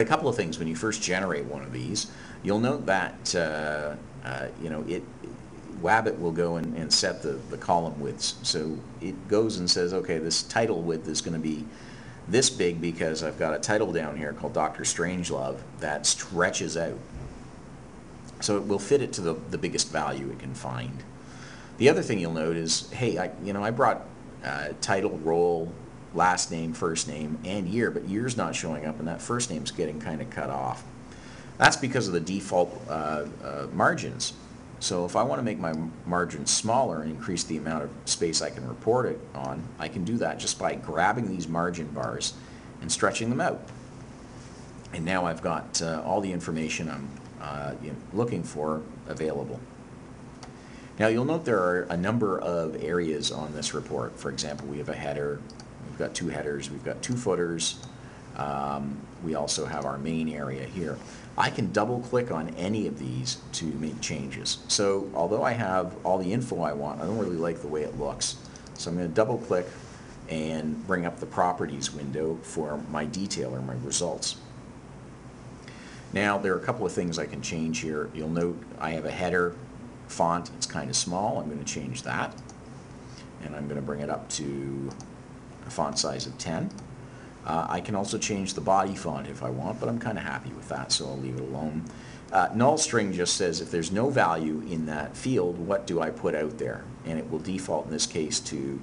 A couple of things when you first generate one of these, you'll note that uh, uh, you know it Wabit will go and, and set the, the column widths. So it goes and says, okay, this title width is going to be this big because I've got a title down here called Doctor Strangelove that stretches out. So it will fit it to the, the biggest value it can find. The other thing you'll note is, hey, I, you know, I brought uh, title, role, last name, first name, and year, but year's not showing up, and that first name's getting kind of cut off. That's because of the default uh, uh, margins. So if I want to make my margins smaller and increase the amount of space I can report it on, I can do that just by grabbing these margin bars and stretching them out. And now I've got uh, all the information I'm uh, you know, looking for available. Now you'll note there are a number of areas on this report. For example, we have a header, we've got two headers, we've got two footers, um, we also have our main area here. I can double click on any of these to make changes. So although I have all the info I want, I don't really like the way it looks. So I'm going to double click and bring up the properties window for my detail or my results. Now there are a couple of things I can change here. You'll note I have a header font. It's kind of small. I'm going to change that. And I'm going to bring it up to a font size of 10. Uh, I can also change the body font if I want, but I'm kind of happy with that, so I'll leave it alone. Uh, null string just says if there's no value in that field, what do I put out there? And it will default in this case to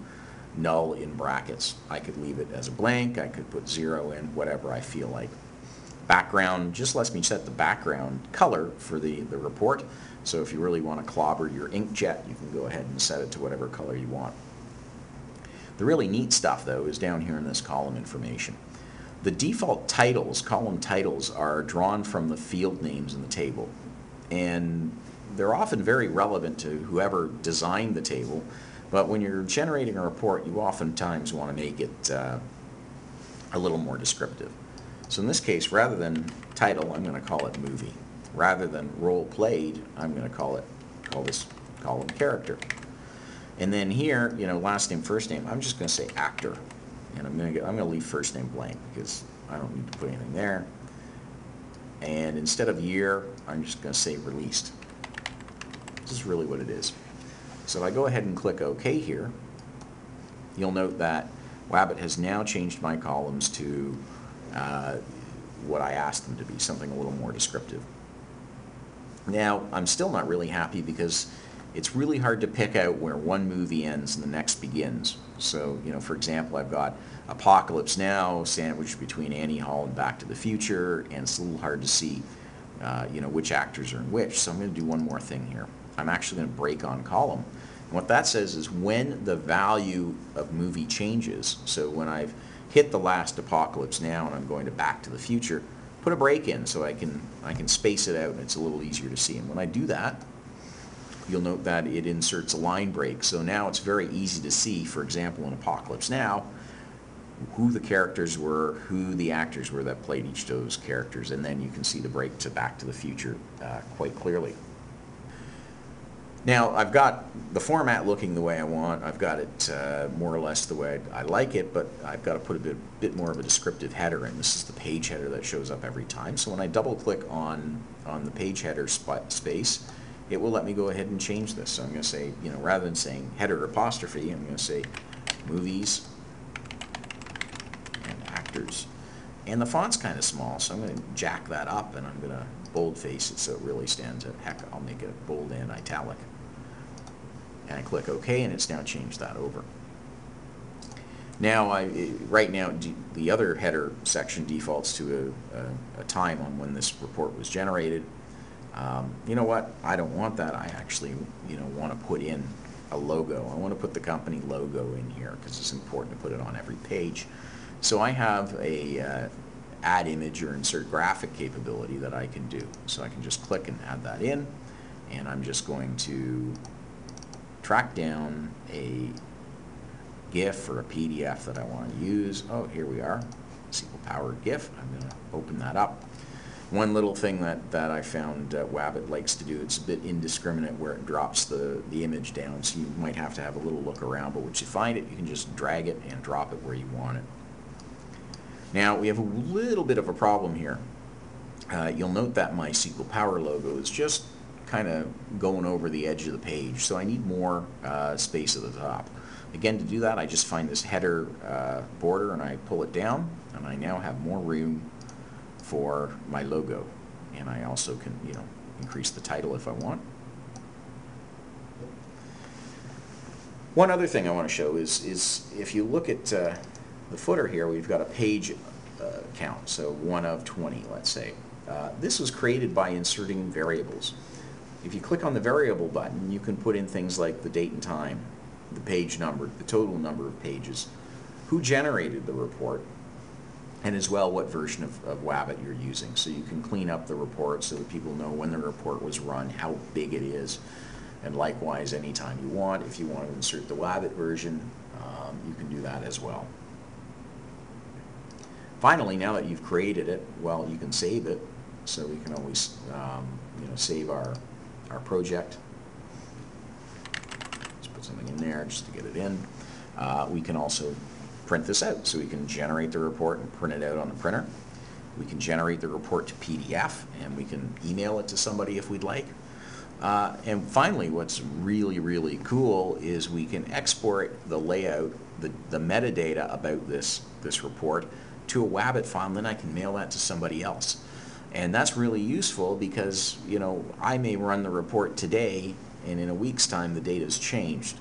null in brackets. I could leave it as a blank, I could put zero in, whatever I feel like. Background just lets me set the background color for the, the report. So if you really want to clobber your inkjet, you can go ahead and set it to whatever color you want. The really neat stuff, though, is down here in this column information. The default titles, column titles, are drawn from the field names in the table. And they're often very relevant to whoever designed the table, but when you're generating a report, you oftentimes want to make it uh, a little more descriptive. So in this case, rather than title, I'm going to call it movie. Rather than role played, I'm going to call it call this column character. And then here, you know, last name, first name, I'm just going to say actor. And I'm going to leave first name blank because I don't need to put anything there. And instead of year, I'm just going to say released. This is really what it is. So if I go ahead and click OK here, you'll note that Wabit has now changed my columns to uh, what I asked them to be, something a little more descriptive. Now, I'm still not really happy because it's really hard to pick out where one movie ends and the next begins. So, you know, for example, I've got Apocalypse Now sandwiched between Annie Hall and Back to the Future, and it's a little hard to see, uh, you know, which actors are in which. So I'm going to do one more thing here. I'm actually going to break on column. And what that says is when the value of movie changes, so when I've hit the last Apocalypse Now and I'm going to Back to the Future, put a break in so I can, I can space it out and it's a little easier to see. And when I do that, you'll note that it inserts a line break. So now it's very easy to see, for example, in Apocalypse Now, who the characters were, who the actors were that played each of those characters, and then you can see the break to Back to the Future uh, quite clearly. Now, I've got the format looking the way I want. I've got it uh, more or less the way I like it, but I've got to put a bit, bit more of a descriptive header in. This is the page header that shows up every time. So when I double click on, on the page header space, it will let me go ahead and change this. So I'm going to say, you know, rather than saying header apostrophe, I'm going to say movies and actors. And the font's kind of small, so I'm going to jack that up and I'm going to boldface it so it really stands out. Heck, I'll make it bold and italic. And I click OK, and it's now changed that over. Now, I, right now, the other header section defaults to a, a, a time on when this report was generated. Um, you know what? I don't want that. I actually, you know, want to put in a logo. I want to put the company logo in here because it's important to put it on every page. So I have a uh, add image or insert graphic capability that I can do. So I can just click and add that in, and I'm just going to track down a GIF or a PDF that I want to use. Oh, here we are, SQL Power GIF. I'm going to open that up. One little thing that, that I found uh, Wabit likes to do, it's a bit indiscriminate where it drops the, the image down, so you might have to have a little look around, but once you find it, you can just drag it and drop it where you want it. Now, we have a little bit of a problem here. uh, you'll note that my SQL Power logo is just kind of going over the edge of the page, so I need more uh, space at the top. Again, to do that, I just find this header uh, border and I pull it down, and I now have more room for my logo. And I also can, you know, increase the title if I want. One other thing I want to show is, is if you look at uh, the footer here, we've got a page uh, count, so one of 20, let's say. Uh, this was created by inserting variables. If you click on the variable button, you can put in things like the date and time, the page number, the total number of pages, who generated the report, and as well what version of, of Wabit you're using. So you can clean up the report so that people know when the report was run, how big it is, and likewise anytime you want. If you want to insert the Wabit version, um, you can do that as well. Finally, now that you've created it, well, you can save it. So we can always um, you know, save our, our project. Let's put something in there just to get it in. Uh, we can also print this out. So we can generate the report and print it out on the printer. We can generate the report to PDF and we can email it to somebody if we'd like. Uh, and finally, what's really, really cool is we can export the layout, the, the metadata about this, this report to a Wabit file, and then I can mail that to somebody else. And that's really useful because, you know, I may run the report today, and in a week's time, the data's changed.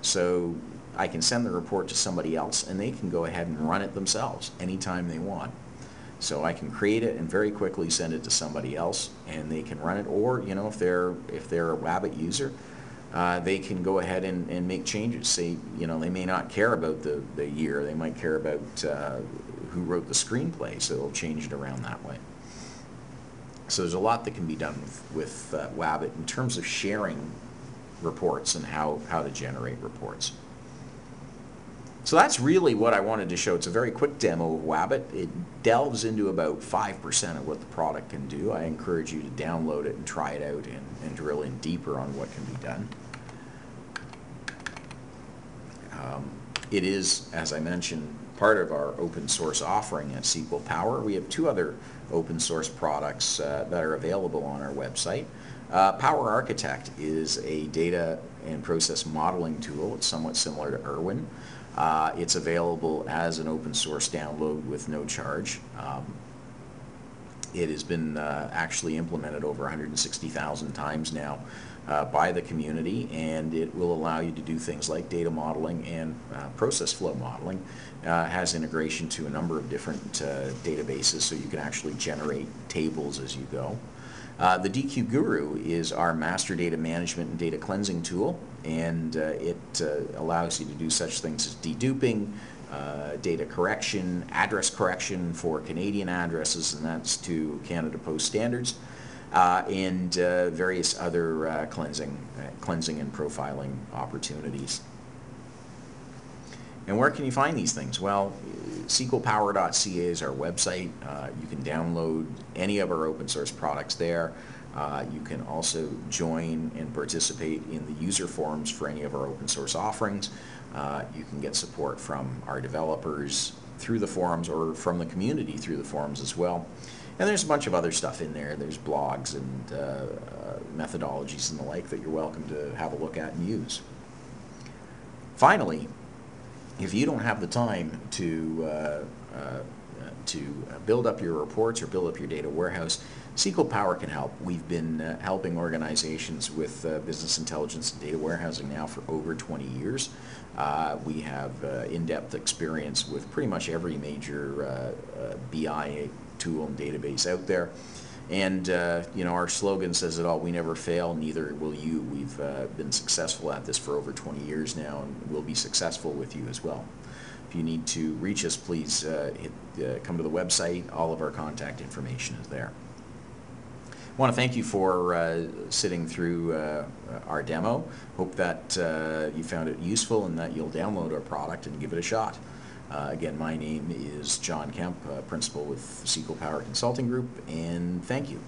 So I can send the report to somebody else, and they can go ahead and run it themselves anytime they want. So I can create it and very quickly send it to somebody else, and they can run it. Or, you know, if they're if they're a Wabit user, uh, they can go ahead and, and make changes. Say, you know, they may not care about the, the year. They might care about uh, who wrote the screenplay, so they'll change it around that way. So there's a lot that can be done with, with uh, Wabit in terms of sharing reports and how, how to generate reports. So that's really what I wanted to show. It's a very quick demo of Wabit. It delves into about 5% of what the product can do. I encourage you to download it and try it out and, and drill in deeper on what can be done. Um, it is, as I mentioned, part of our open source offering at SQL Power. We have two other open source products uh, that are available on our website. Uh, Power Architect is a data and process modeling tool. It's somewhat similar to ERwin. Uh, it's available as an open source download with no charge. Um, it has been uh, actually implemented over 160,000 times now uh, by the community and it will allow you to do things like data modeling and uh, process flow modeling. Uh, has integration to a number of different uh, databases so you can actually generate tables as you go. Uh, the DQ Guru is our master data management and data cleansing tool, and uh, it uh, allows you to do such things as deduping, uh, data correction, address correction for Canadian addresses, and that's to Canada Post standards, uh, and uh, various other cleansing, cleansing and profiling opportunities. And where can you find these things? Well, SQLpower.ca is our website. Uh, you can download any of our open source products there. Uh, you can also join and participate in the user forums for any of our open source offerings. Uh, you can get support from our developers through the forums or from the community through the forums as well. And there's a bunch of other stuff in there. There's blogs and uh, uh, methodologies and the like that you're welcome to have a look at and use. Finally, if you don't have the time to uh, uh, to build up your reports or build up your data warehouse, SQL Power can help. We've been uh, helping organizations with uh, business intelligence and data warehousing now for over 20 years. Uh, we have uh, in-depth experience with pretty much every major BI tool and database out there. And, uh, you know, our slogan says it all, we never fail, neither will you. We've uh, been successful at this for over 20 years now, and we'll be successful with you as well. If you need to reach us, please uh, hit, uh, come to the website. All of our contact information is there. I want to thank you for uh, sitting through uh, our demo. Hope that you found it useful and that you'll download our product and give it a shot. Uh, again, my name is John Kemp, uh, Principal with SQL Power Consulting Group, and thank you.